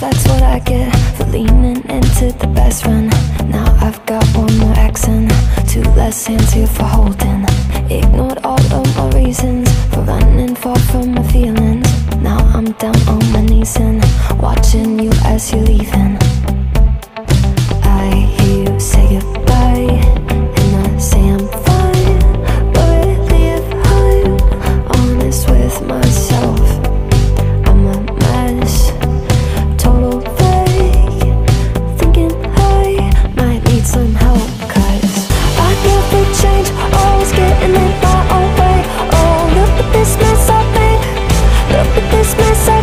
jacket for leaning into the best friend. Now I've got one more accent, two less hands here for holding. Ignored all of my reasons this